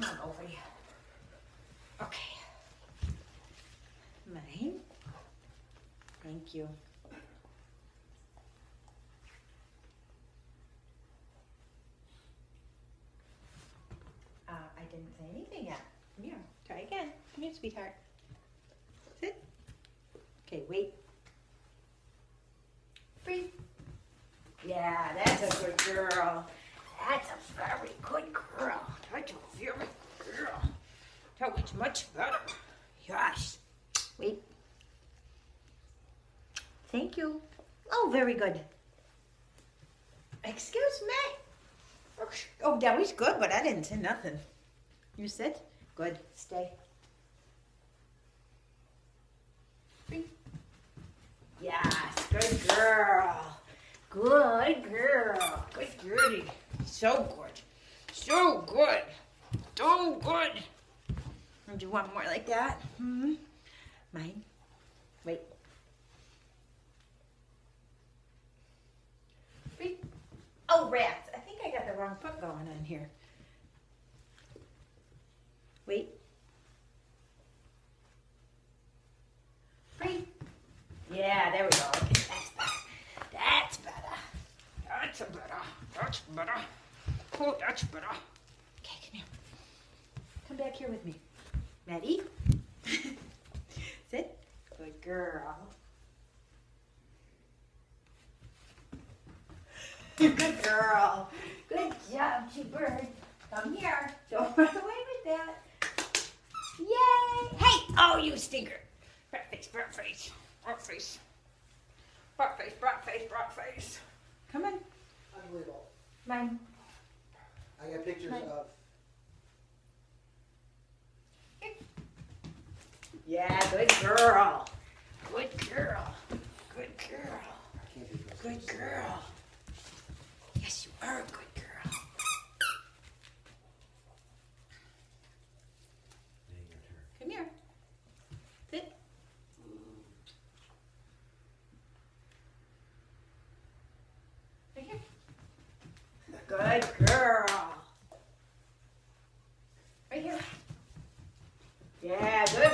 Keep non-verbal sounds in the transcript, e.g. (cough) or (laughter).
come on over here. Okay. Mine. Thank you. Uh, I didn't say anything yet. Come here. Try again. Come here, sweetheart. Sit. Okay, wait. Breathe. Yeah, that's a good girl. That's a very good girl. That's a very good girl. Was much better. Yes. Wait. Thank you. Oh, very good. Excuse me. Oh, that was good, but I didn't say nothing. You sit? Good. Stay. Yes, good girl. Good girl. Good girlie. So good. So good. So good. Do you want more like that? Hmm? Mine? Wait. Wait. Oh, rats. I think I got the wrong foot going on here. Wait. Wait. Yeah, there we go. That's better. That's better. That's better. That's better. Oh, that's better. Okay, come here. Come back here with me. Ready? (laughs) Sit. Good girl. Good girl. Good job, T-Bird. Come here. Don't run away with that. Yay! Hey! Oh, you stinker. Brat face, brat face, brat face. Brat face, brat face, brat face. Come on. Unbelievable. Mine. I got pictures Right. of. Yeah, good girl. Good girl. Good girl. Good girl. Yes, you are a good girl. Come here. Sit. Right here. Good girl. Right here. Yeah, good.